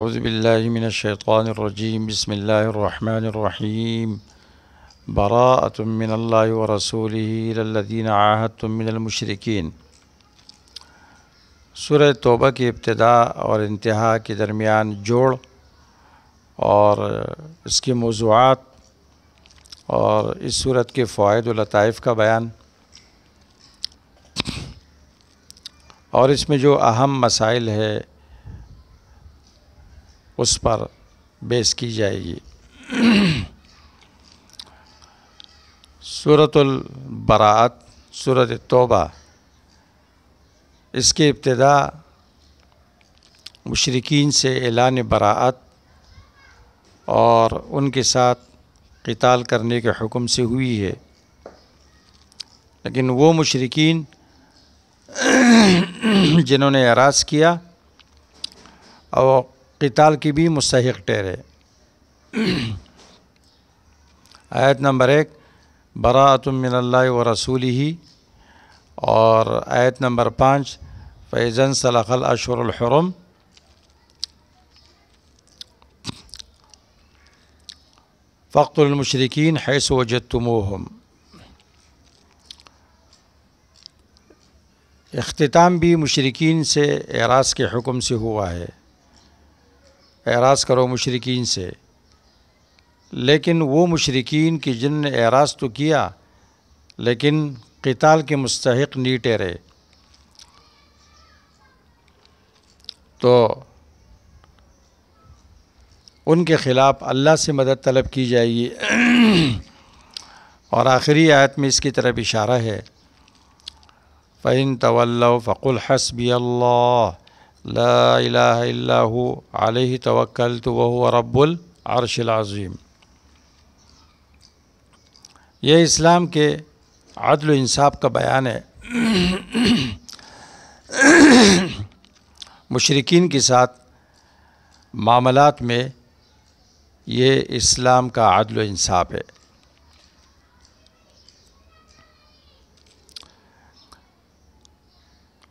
अज़बिल्लिमिनशैतानरजीम बसमीम बराअतमिनल्ला व रसूलिल्लज़ीन आहदतुमिनलमुशरिकीन सूरह तौबा की इब्तदा और इंतहा के दरमियान जोड़ और इसके मौज़ूआत और इस सूरत के फ़ायद लताइफ़ का बयान और इसमें जो अहम मसाइल है उस पर बेस की जाएगी। सूरतुल बरात, सूरत तोबा, इसके इब्तदा मुशरकिन से ऐलान बरात और उनके साथ क़िताल करने के हुक्म से हुई है। लेकिन वो मुशरकिन जिन्होंने एराज़ किया और क़िताल की भी मुस्तक ठहरे आयत नंबर एक बरातमिनल्ला व रसूल ही और आयत नंबर पाँच, फ़ैज़न सलखल अशरम फ़ख्तुलमशरकिन हैस वजतमोहम अख्ताम भी मुशरकिन से एराज़ के हुक्म से हुआ है। एराज़ करो मुशरकिन से। लेकिन वो मुशरकिन की जिन एराज़ तो किया, लेकिन क़िताल के मुस्तक नहीं ठहरे तो उनके ख़िलाफ़ अल्लाह से मदद तलब की जाएगी। और आखिरी आयत में इसकी तरफ़ इशारा है। फ़ैन तवल्ल फ़कुल हसबी अल्लाह। ला अलैहि तवक्कल तो वह रब्बुल अरशिल अज़ीम यह इस्लाम के अदल इंसाफ का बयान है। मुशरकिन के साथ मामलात में ये इस्लाम का अदल इंसाफ है।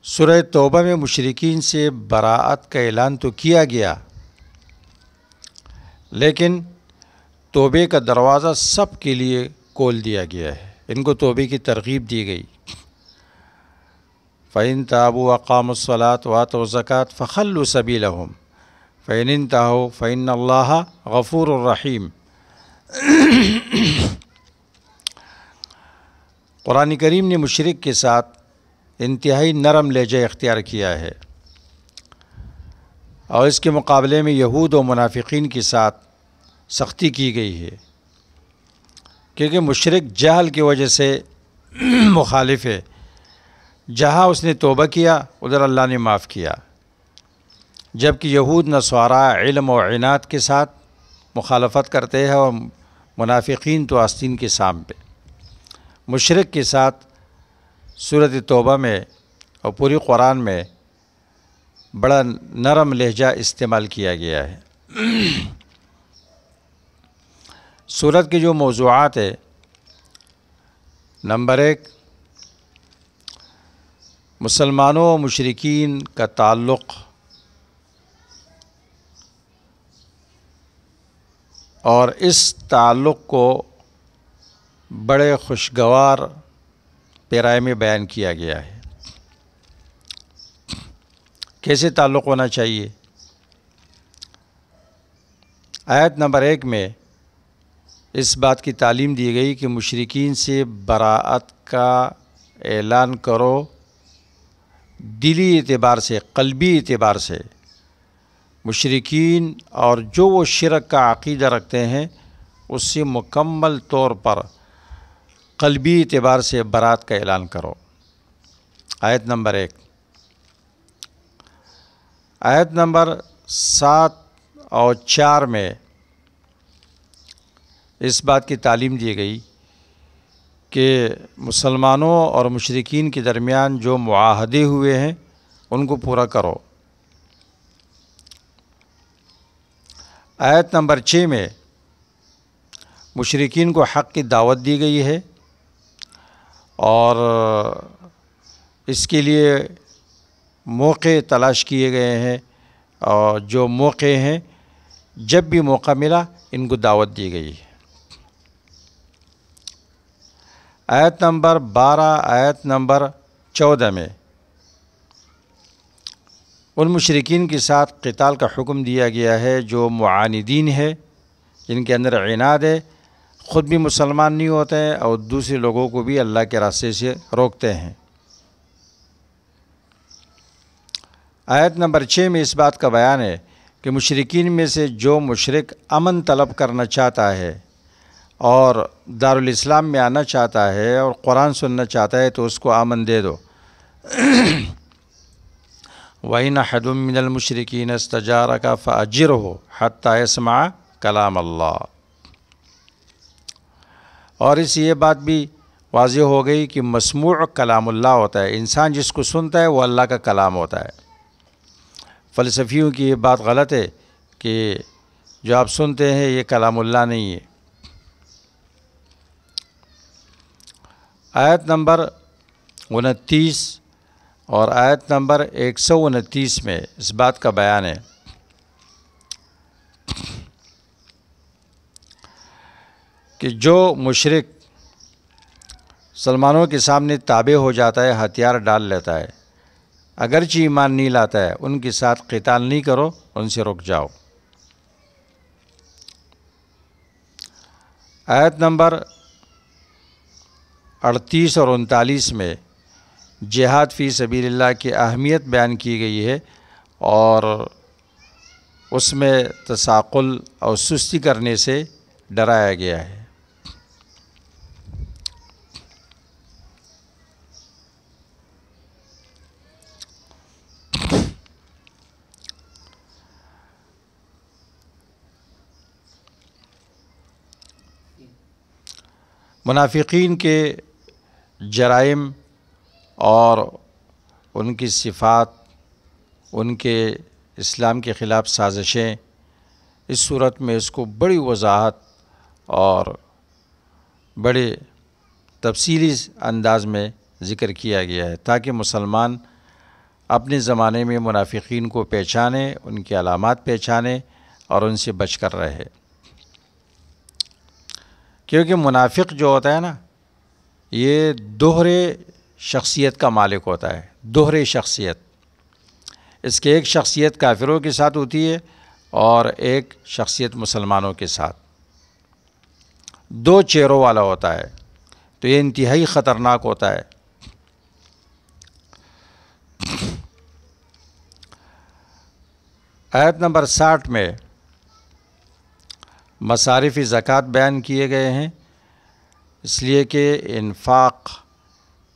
सुरह तोबा में मुशरकिन से बरात का ऐलान तो किया गया, लेकिन तोबे का दरवाज़ा सब के लिए खोल दिया गया है। इनको तोबे की तरगीब दी गई। फ़ैन ताबू अकामसलात वात ज़क़़त फ़खल्लु सबीलहम। फ़ैन ताहो फ़ैन अल्लाह गफ़ूर रहीम। कुरान करीम ने मुशरक के साथ इंतहाई नरम लहजा इख्तियार किया है। और इसके मुकाबले में यहूद और मुनाफिकीन के साथ सख्ती की गई है। क्योंकि मुशरक जहल की वजह से मुखालिफ है। जहाँ उसने तोबा किया, उधर अल्लाह ने माफ़ किया। जबकि यहूद नसवारा इल्म और इनात के साथ मुखालफत करते हैं और मुनाफिकीन तो आस्तीन के साम पे मुशरक के साथ सूरत तोबा में और पूरी कुरान में बड़ा नरम लहजा इस्तेमाल किया गया है। सूरत के जो मौजूद है, नंबर एक, मुसलमानों और मशरकिन का ताल्लुक़ और इस ताल्लुक़ को बड़े खुशगवार पैराए में बयान किया गया है। कैसे ताल्लुक़ होना चाहिए? आयत नंबर एक में इस बात की तालीम दी गई कि मुशरकिन से बरात का ऐलान करो, दिली एतबार से, कलबी एतबार से। मुशरकिन और जो वो शिरक का अकीदा रखते हैं, उससे मुकम्मल तौर पर कल्बी एतबार से बारात का ऐलान करो। आयत नंबर एक। आयत नंबर सात और चार में इस बात की तालीम दी गई कि मुसलमानों और मशरकिन के दरमियान जो मुआहदे हुए हैं, उनको पूरा करो। आयत नंबर छः में मशरकिन को हक़ की दावत दी गई है और इसके लिए मौके तलाश किए गए हैं और जो मौके हैं, जब भी मौका मिला, इनको दावत दी गई है। आयत नंबर 12 आयत नंबर 14 में उन मुशरकिन के साथ क़ताल का हुक्म दिया गया है, जो मुआनदीन है, जिनके अंदर इनाद है ख़ुद भी मुसलमान नहीं होते हैं और दूसरे लोगों को भी अल्लाह के रास्ते से रोकते हैं। आयत नंबर छः में इस बात का बयान है कि मुशरकिन में से जो मुशरक अमन तलब करना चाहता है और दारुल इस्लाम में आना चाहता है और कुरान सुनना चाहता है तो उसको अमन दे दो। वही न हदमिनमशरकिन तजारा का फ़ाजिर हो हतमा कलाम अल्लाह। और इस ये बात भी वाज हो गई कि मसमू कलामुल्लाह होता है। इंसान जिसको सुनता है, वो अल्लाह का कलाम होता है। फ़लसफ़ियों की ये बात गलत है कि जो आप सुनते हैं, ये कलामुल्लाह नहीं है। आयत नंबर उनतीस और आयत नंबर एक सौ उनतीस में इस बात का बयान है। कि जो मुशरक सलमानों के सामने ताबे हो जाता है, हथियार डाल लेता है, अगरचे ईमान नहीं लाता है, उनके साथ क़िताल नहीं करो, उनसे रुक जाओ। आयत नंबर अड़तीस और उनतालीस में जिहाद फ़ी सबील्ला की अहमियत बयान की गई है और उसमें तसाकुल और सुस्ती करने से डराया गया है। मुनाफिकीन के जराइम और उनकी सिफात, उनके इस्लाम के ख़िलाफ़ साजिशें, इस सूरत में इसको बड़ी वजाहत और बड़े तफसीली अंदाज में ज़िक्र किया गया है, ताकि मुसलमान अपने ज़माने में मुनाफिकीन को पहचाने, उनकी अलामत पहचाने और उनसे बच कर रहे। क्योंकि मुनाफिक जो होता है ना, ये दोहरे शख्सियत का मालिक होता है, दोहरे शख्सियत। इसके एक शख्सियत काफिरों के साथ होती है और एक शख्सियत मुसलमानों के साथ। दो चेहरों वाला होता है तो ये इंतहाई ख़तरनाक होता है। आयत नंबर साठ में मसारफ़ी ज़क़़त बयान किए गए हैं। इसलिए कि इन्फाक,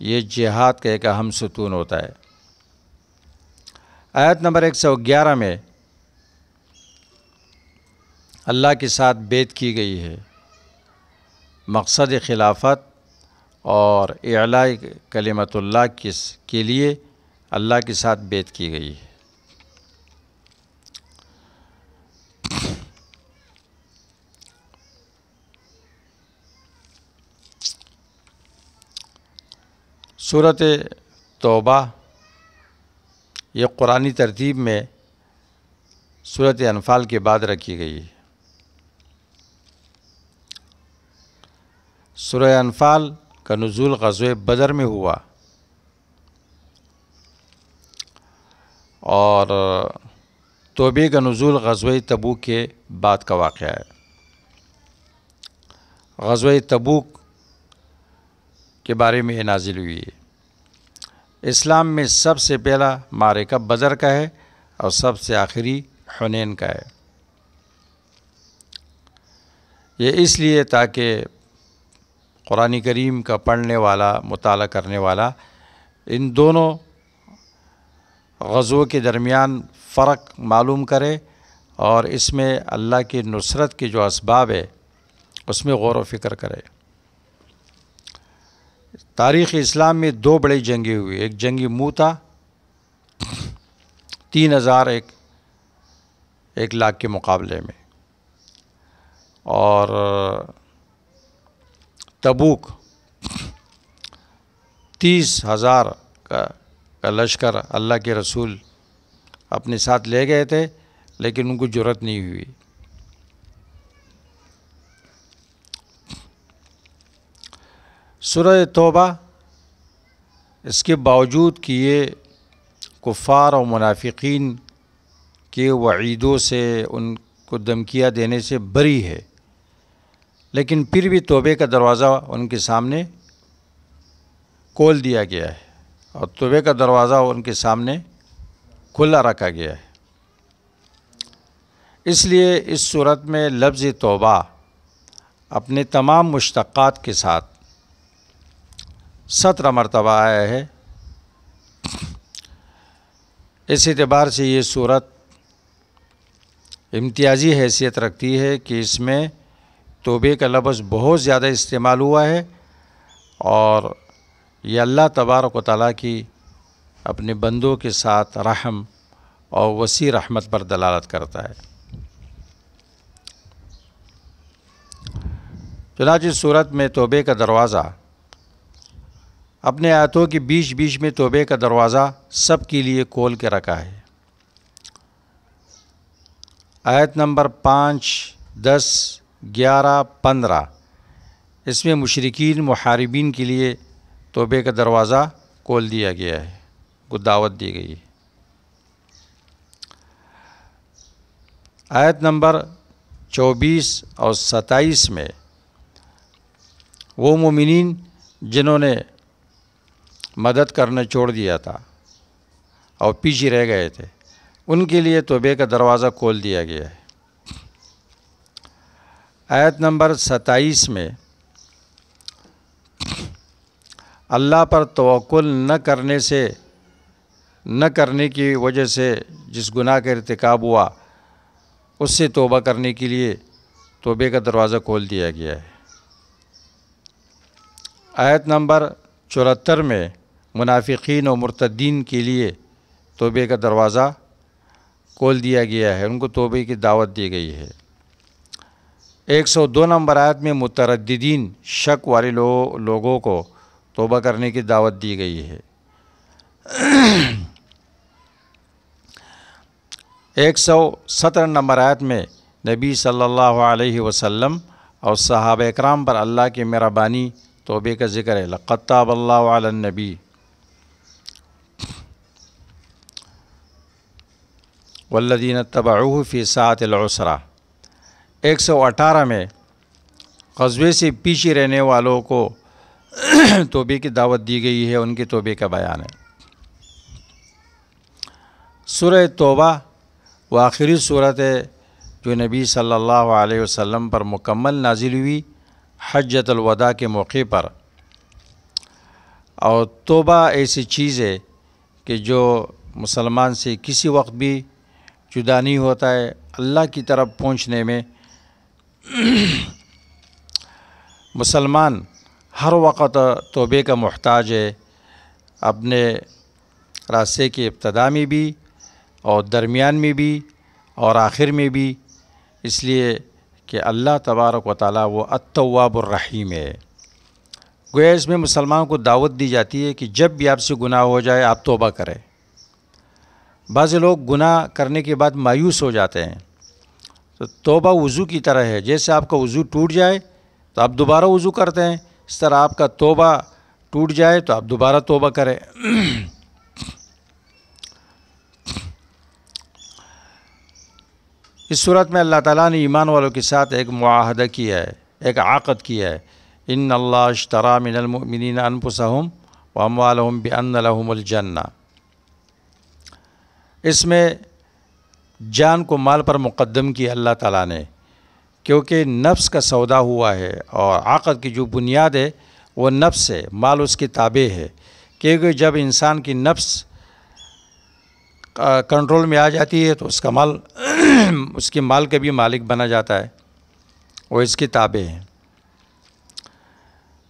ये जिहाद का एक अहम सतून होता है। आयत नंबर 111 में अल्लाह के साथ बेत की गई है। मकसद खिलाफत और अला कलिमतुल्लाह किस, के लिए अल्लाह के साथ बेत की गई है। सूरत तौबा, ये कुरानी तरतीब में सूरत अनफ़ाल के बाद रखी गई है। सुर अनफ़ाल का नज़ुल गज़व बदर में हुआ। और तोबे का नज़ुल गज़व तबूक के बाद का वाक़ है। गज़व तबूक के बारे में नाजिल हुई है। इस्लाम में सबसे पहला मारे का बदर का है और सबसे आखिरी हुनैन का है। ये इसलिए ताकि कुरान करीम का पढ़ने वाला, मुताल करने वाला, इन दोनों गज़ों के दरमियान फ़र्क मालूम करे और इसमें अल्लाह की नुसरत के जो इसबाब है, उसमें गौर व फ़िक्र करे। तारीख़ इस्लाम में दो बड़ी जंगें हुई एक जंगी मूता तीन हज़ार एक एक लाख के मुकाबले में। और तबूक तीस हज़ार का, का लश्कर अल्लाह के रसूल अपने साथ ले गए थे लेकिन उनको ज़रूरत नहीं हुई। सूरह तौबा, इसके बावजूद कि ये कुफ़ार और मुनाफिकीन के वईदों से, उनको धमकियाँ देने से बरी है। लेकिन फिर भी तोबे का दरवाज़ा उनके सामने खोल दिया गया है और तोबे का दरवाज़ा उनके सामने खुला रखा गया है। इसलिए इस सूरत में लफ्ज़ तोबा अपने तमाम मुश्तक़ात के साथ सत्रह मरतबा आया है। इस एतबार से ये सूरत इम्तियाजी हैसियत रखती है कि इसमें तोबे का लफ्ज़ बहुत ज़्यादा इस्तेमाल हुआ है और ये अल्लाह तबारक ताली की अपने बंदों के साथ रहम और वसी रहमत पर दलालत करता है। चुनाच सूरत में तोबे का दरवाज़ा अपने आयतों के बीच बीच में तोबे का दरवाज़ा सब के लिए खोल के रखा है। आयत नंबर पाँच, दस, ग्यारह, पंद्रह। इसमें मुशरकिन, मुहारबिन के लिए तोबे का दरवाज़ा खोल दिया गया है। को दावत दी गई है। आयत नंबर चौबीस और सताईस में वो मोमिन जिन्होंने मदद करना छोड़ दिया था और पीछे रह गए थे। उनके लिए तोबे का दरवाज़ा खोल दिया गया है। आयत नंबर सताईस में, अल्लाह पर तवक्ल न करने से, न करने की वजह से जिस गुनाह का इरतकब हुआ, उससे तोबा करने के लिए तोबे का दरवाज़ा खोल दिया गया है। आयत नंबर चौहत्तर में मुनाफिकीन और मुर्तदीन के लिए तोबे का दरवाज़ा खोल दिया गया है। उनको तोबे की दावत दी गई है। एक सौ दो नंबर आयत में मुतरदीन शक वाले लो, लोगों को तोबा करने की दावत दी गई है। एक सौ सत्रह नंबर आयत में नबी सल्लल्लाहु अलैहि वसल्लम और सहाब कराम पर अल्लाह की मेहरबानी तोबे का ज़िक्र है। लक़त्ताब वल्लदीन तबाऊ फ़ी सातलसरा एक सौ अठारह में कस्बे से पीछे रहने वालों को तोबे की दावत दी गई है, उनके तोबे का बयान है। सुर तोबा वो आखिरी सूरत है, जो नबी सल्लल्लाहु अलैहि वसल्लम पर मुकम्मल नाजिल हुई हजतलवदा के मौके पर। और तोबा ऐसी चीज़ है कि जो मुसलमान से किसी वक्त भी जुदा नहीं होता है, अल्लाह की तरफ़ पहुँचने में। मुसलमान हर वक़्त तोबे का मोहताज है। अपने रास्ते के इब्तदा में भी और दरमियान में भी और आखिर में भी। इसलिए कि अल्लाह तबारक व ताली वो अतवाबुर्रहीम है। गोया इसमें मुसलमान को दावत दी जाती है कि जब भी आपसे गुनाह हो जाए, आप तोबा करें। बाज़ लोग गुनाह करने के बाद मायूस हो जाते हैं। तो तोबा वज़ू की तरह है। जैसे आपका वज़ू टूट जाए तो आप दोबारा वज़ू करते हैं। इस तरह आपका तोबा टूट जाए तो आप दोबारा तोबा करें। इस सूरत में अल्लाह ताला ने ईमान वालों के साथ एक मुआहदा किया है, एक आक़द किया है। इन अल्लाह मिनमिन अनपुसहम व अमवालहम बन्नलहमजन्ना इसमें जान को माल पर मुक़दम किया अल्लाह ताला ने, क्योंकि नफ्स का सौदा हुआ है और आक़द की जो बुनियाद है, वो नफ्स है, माल उसके ताबे है। क्योंकि जब इंसान की नफ्स कंट्रोल में आ जाती है तो उसका माल उसके माल का भी मालिक बना जाता है, वो इसके ताबे हैं।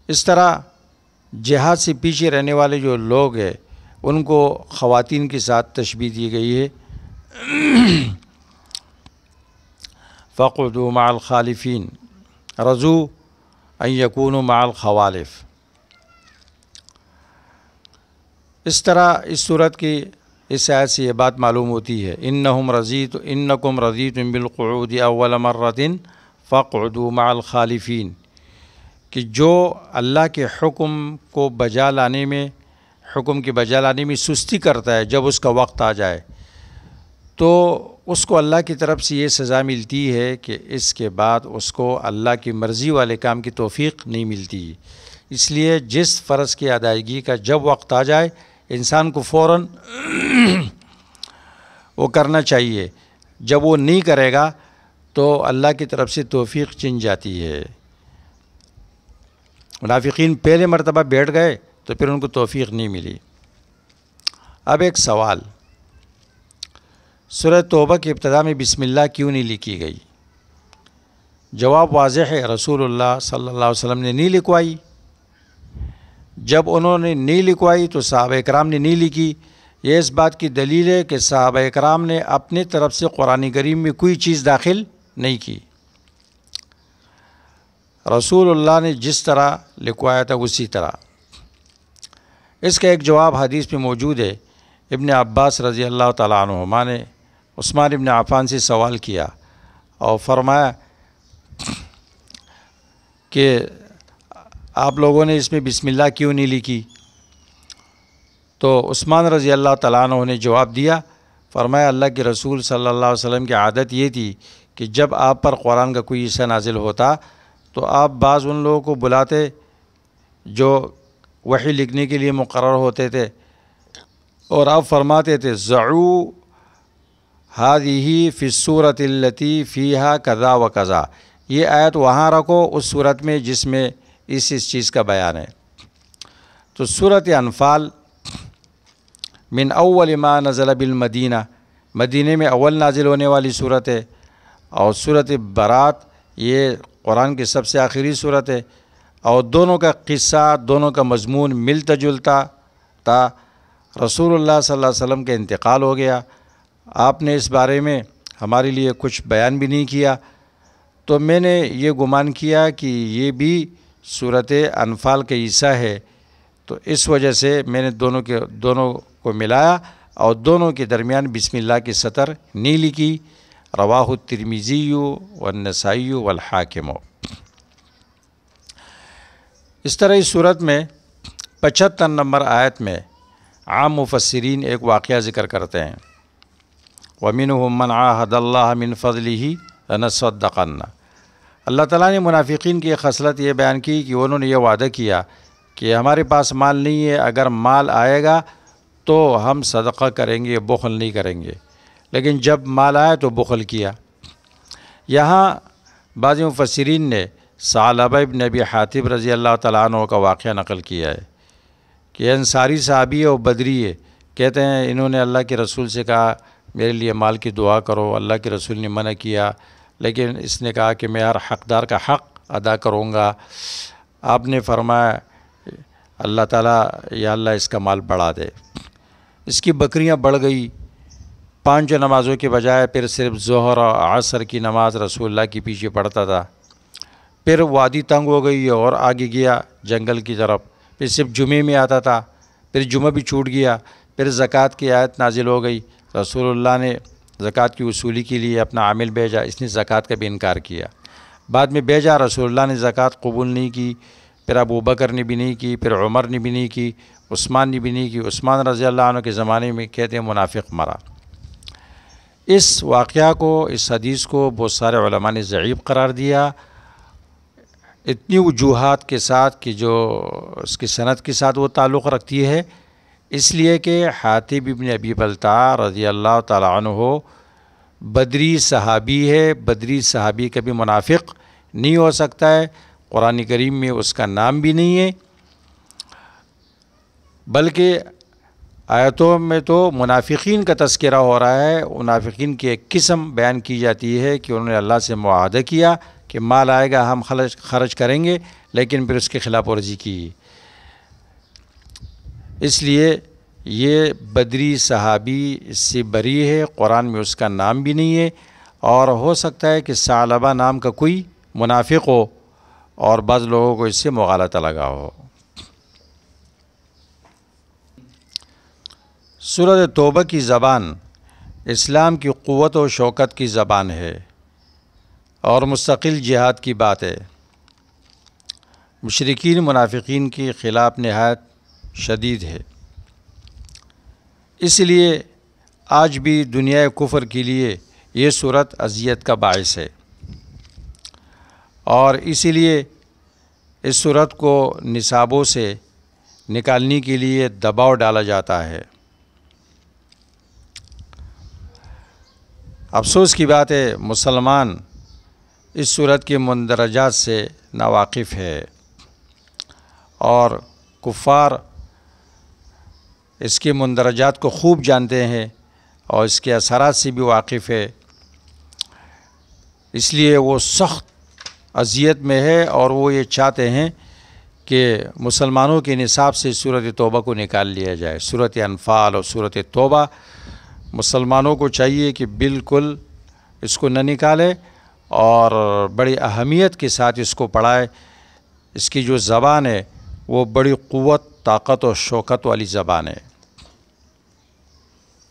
इस तरह जिहाद से पीछे रहने वाले जो लोग हैं उनको ख़वातीन के साथ तशबी दी गई है। फ़क़ुदू माल खालिफिन। रजू यकून माल खवालिफ। इस तरह इस सूरत की, इस आयत से ये बात मालूम होती है। इन नम रज़ी तो इन नकुम रज़ी तुम बिलक़ूद अव्वल मर्रतिन फ़क़दू माल खालिफीन। कि जो अल्लाह के हुक्म को बजा लाने में हुक्म की बजा लाने में सुस्ती करता है जब उसका वक्त आ जाए। तो उसको अल्लाह की तरफ़ से ये सज़ा मिलती है कि इसके बाद उसको अल्लाह की मर्ज़ी वाले काम की तोफ़ी नहीं मिलती। इसलिए जिस फ़र्ज़ की अदायगी का जब वक्त आ जाए, इंसान को फ़ौर वो करना चाहिए। जब वो नहीं करेगा तो अल्लाह की तरफ़ से तोफ़ी चिन जाती है। मुनाफिकीन पहले मरतबा बैठ गए तो फिर उनको तोफ़ी नहीं मिली। अब एक सवाल। सुर तोबा की इब्तदा में बिस्मिल्लाह क्यों नहीं लिखी गई? जवाब वाज है सल्लल्लाहु अलैहि वसल्लम ने नहीं लिखवाई। जब उन्होंने नहीं लिखवाई तो साहब कराम ने नहीं लिखी। ये इस बात की दलील है कि साहब कराम ने अपनी तरफ़ से कुरान करीम में कोई चीज़ दाखिल नहीं की। रसूलुल्लाह ने जिस तरह लिखवाया था उसी तरह। इसका एक जवाब हदीस में मौजूद है। इबन अब्बास रज़ी अल्लाह तुमा ने उस्मान इबन आफ़ान से सवाल किया और फरमाया कि आप लोगों ने इसमें बिस्मिल्लाह क्यों नहीं लिखी? तो उस्मान रज़ी अल्लाह तु ने जवाब दिया, फरमाया, अल्लाह के रसूल सल्लल्लाहु अलैहि वसल्लम की आदत ये थी कि जब आप पर कुरान का कोई हिस्सा नाजिल होता तो आप बाज़ उन लोगों को बुलाते जो वही लिखने के लिए मुकर होते थे। और आप फरमाते थे ज़ू हाद ही फ़िसूरत लती फ़ीहा कज़ा व कज़ा। ये आयत वहाँ रखो उस सूरत में जिसमें इस इस चीज़ का बयान है। तो सूरत अनफ़ाल मिन अव्वल मा नज़ल बिलमदीना मदीने में अव्वल नाजिल होने वाली सूरत है। और सूरत बारात, ये कुरान की सबसे आखिरी सूरत है। और दोनों का क़स्सा, दोनों का मजमून मिलता जुलता था। रसूलुल्लाह सल्लल्लाहु अलैहि वसल्लम का इंतकाल हो गया। आपने इस बारे में हमारे लिए कुछ बयान भी नहीं किया। तो मैंने ये गुमान किया कि ये भी सूरत अनफाल का ईसा है। तो इस वजह से मैंने दोनों के, दोनों को मिलाया और दोनों के दरमियान बिस्मिल्लाह की सतर नहीं लिखी। रवाह तिरमिज़ी व नसाई वल हाकिम। इस तरह इस सूरत में पचहत्तर नंबर आयत में आम मुफसरीन एक वाक़ ज़िक्र करते हैं। वमिन मन आहदल्ला मिन फ़जली ही अल्लाह ताला ने मुनाफिकीन की खसलत ये बयान की कि उन्होंने ये वादा किया कि हमारे पास माल नहीं है, अगर माल आएगा तो हम सदक़ा करेंगे, बखल नहीं करेंगे। लेकिन जब माल आया तो बखल किया। यहाँ बाज़ मुफसरीन ने सालब नबी हातिब रज़ी अल्लाह तु का वाक़ नकल किया है कि अंसारी साहबी और बदरी है। कहते हैं, इन्होंने अल्लाह के रसूल से कहा, मेरे लिए माल की दुआ करो, अल्लाह के रसूल ने मना किया, लेकिन इसने कहा कि मैं हर हकदार का हक़ अदा करूँगा। आपने फरमाया, अल्लाह ताला, या अल्लाह इसका माल बढ़ा दे। इसकी बकरियाँ बढ़ गई। पाँच नमाज़ों के बजाय फिर सिर्फ़ जहर और असर की नमाज़ रसूलुल्लाह के पीछे पढ़ता था। फिर वादी तंग हो गई और आगे गया जंगल की तरफ़। फिर सिर्फ़ जुमे में आता था, फिर जुमा भी छूट गया, फिर ज़क़़त की आयत नाजिल हो गई। रसूलुल्लाह ने ज़क़़त की वसूली के लिए अपना आमिल भेजा, इसने ज़क़़त का भी इनकार किया। बाद में भेजा, रसूलुल्लाह ने ज़क़़त कबूल नहीं की, फिर अबू बकर ने भी नहीं की, फिर उमर ने भी नहीं की, उस्मान ने भी नहीं की। उस्मान रज़ी अल्लाह के ज़माने में कहते हैं, मुनाफिक मरा। इस वाक़ को, इस हदीस को बहुत सारे ने ज़ीब करार दिया। इतनी वजूहत के साथ कि जो उसकी सनत के साथ वो ताल्लुक़ रखती है। इसलिए कि हातिब इबन अबी बलता रज़ी अल्लाह तहो बदरी सहाबी है। बदरी सहाबी कभी मुनाफिक नहीं हो सकता है। कुरान करीम में उसका नाम भी नहीं है। बल्कि आयतों में तो मुनाफिकीन का तस्करा हो रहा है। मुनाफिकीन की एक किस्म बयान की जाती है कि उन्होंने अल्लाह से मुआदा किया। कि माल आएगा, हम खर्च खर्च करेंगे, लेकिन फिर उसके ख़िलाफ़ वर्जी की। इसलिए ये बदरी सहाबी इससे बरी है, कुरान में उसका नाम भी नहीं है, और हो सकता है कि सालबा नाम का कोई मुनाफिक हो, और बज़ लोगों को इससे मुगालता लगा हो। सूरत तोबा की ज़बान, इस्लाम की क़वत व शौकत की ज़बान है। और मुस्तकिल जिहाद की बात है। मशरकिन, मुनाफिकीन के ख़िलाफ़ नहायत शदीद है। इसलिए आज भी दुनिया कुफर के लिए ये सूरत अजियत का बायस है। और इसीलिए इस सूरत को निसाबों से निकालने के लिए दबाव डाला जाता है। अफसोस की बात है, मुसलमान इस सूरत के मंदरजात से नावाकिफ़ है। और कुफ़ार इसके मंदरजात को खूब जानते हैं और इसके असरात से भी वाकिफ़ है। इसलिए वो सख्त अजियत में है और वो ये चाहते हैं कि मुसलमानों के निसाब से सूरत तोबा को निकाल लिया जाए। सूरत अनफ़ाल और सूरत तोबा, मुसलमानों को चाहिए कि बिल्कुल इसको न निकाले। और बड़ी अहमियत के साथ इसको पढ़ाए। इसकी जो ज़बान है, वो बड़ी क़वत, ताकत और शौकत वाली ज़बान है।